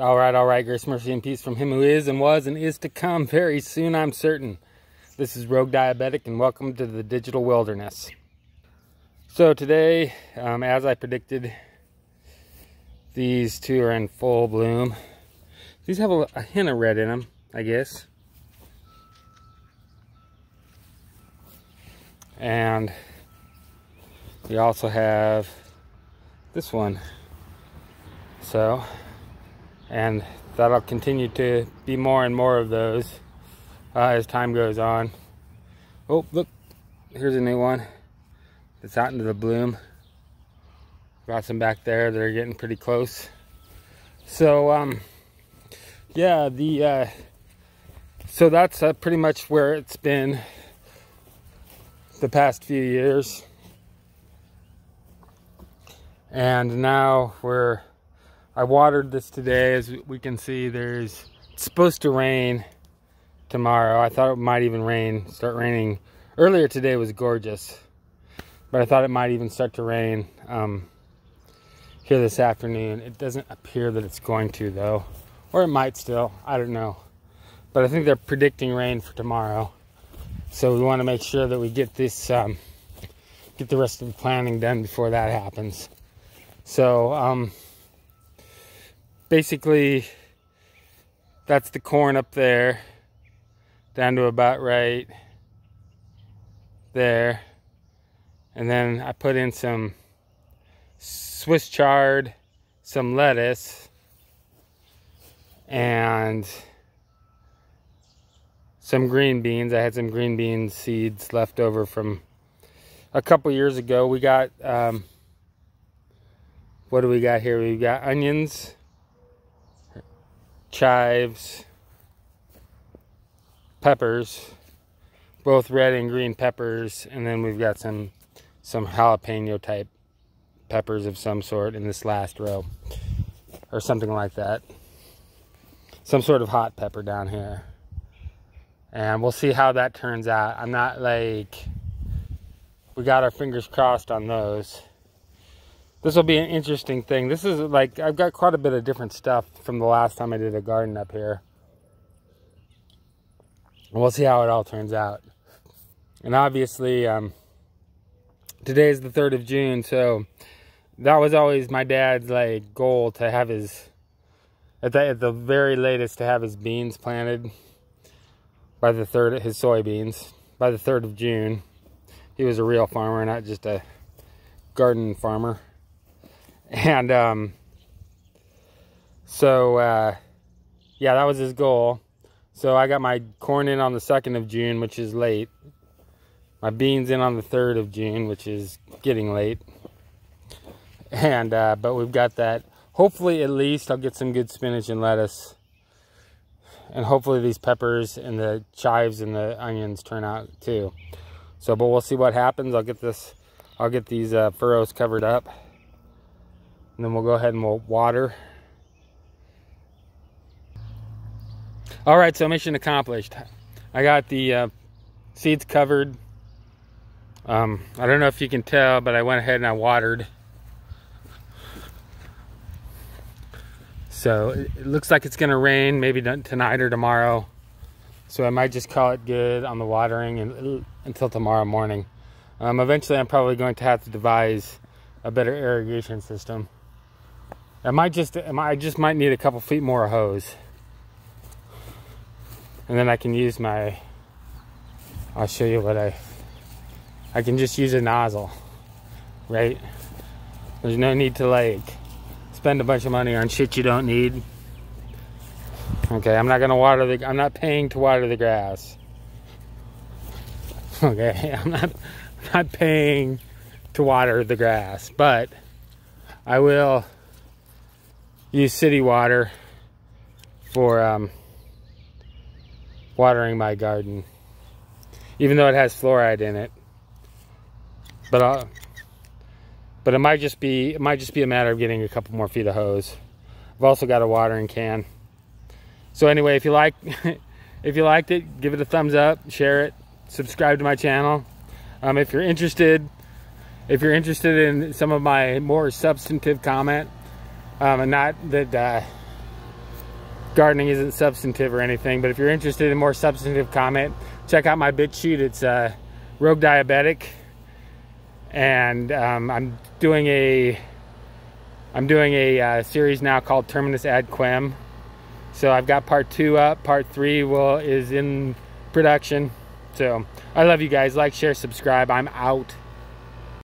All right, all right. Grace, mercy, and peace from him who is and was and is to come very soon, I'm certain. This is Rogue Diabetic, and welcome to the digital wilderness. So today, um, as I predicted, these two are in full bloom. These have a, a hint of red in them, I guess. And we also have this one. So and that'll continue to be more and more of those uh, as time goes on. Oh, look, here's a new one. It's out into the bloom. Got some back there that are getting pretty close. So, um, yeah, the, uh, so that's uh, pretty much where it's been the past few years. And now we're I watered this today. As we can see, there's supposed to rain tomorrow. I thought it might even rain, start raining. Earlier today was gorgeous, but I thought it might even start to rain um, here this afternoon. It doesn't appear that it's going to though, or it might still. I don't know, but I think they're predicting rain for tomorrow. So we want to make sure that we get this, um, get the rest of the planning done before that happens. So. Um, basically that's the corn up there down to about right there. And then I put in some Swiss chard some lettuce and some green beans. I had some green bean seeds left over from a couple years ago. We got um, what do we got here? We got onions chives, peppers, both red and green peppers, and then we've got some some jalapeno type peppers of some sort in this last row, or something like that. Some sort of hot pepper down here. And we'll see how that turns out. I'm not like, we got our fingers crossed on those this will be an interesting thing. This is like, I've got quite a bit of different stuff from the last time I did a garden up here. And we'll see how it all turns out. And obviously, um, today is the 3rd of June, so that was always my dad's like goal to have his, at the, at the very latest, to have his beans planted by the 3rd, his soybeans, by the 3rd of June. He was a real farmer, not just a garden farmer. And um, so, uh, yeah, that was his goal. So I got my corn in on the 2nd of June, which is late. My beans in on the 3rd of June, which is getting late. And, uh, but we've got that. Hopefully, at least, I'll get some good spinach and lettuce. And hopefully these peppers and the chives and the onions turn out too. So, but we'll see what happens. I'll get this, I'll get these uh, furrows covered up. And then we'll go ahead and we'll water. All right, so mission accomplished. I got the uh, seeds covered. Um, I don't know if you can tell, but I went ahead and I watered. So it looks like it's going to rain maybe tonight or tomorrow. So I might just call it good on the watering until tomorrow morning. Um, eventually, I'm probably going to have to devise a better irrigation system. I might just, I just might need a couple feet more hose. And then I can use my, I'll show you what I, I can just use a nozzle, right? There's no need to like spend a bunch of money on shit you don't need. Okay, I'm not gonna water the, I'm not paying to water the grass. Okay, I'm not, I'm not paying to water the grass, but I will use city water for um, watering my garden, even though it has fluoride in it. But I'll, uh, but it might just be it might just be a matter of getting a couple more feet of hose. I've also got a watering can. So anyway, if you like if you liked it, give it a thumbs up, share it, subscribe to my channel. Um, if you're interested, if you're interested in some of my more substantive comment, um, and not that uh, gardening isn't substantive or anything, but if you're interested in more substantive comment, check out my BitChute. It's uh, Rogue Diabetic, and um, I'm doing a I'm doing a uh, series now called Terminus ad Quem. So I've got part two up. Part three will is in production. So I love you guys. Like, share, subscribe. I'm out.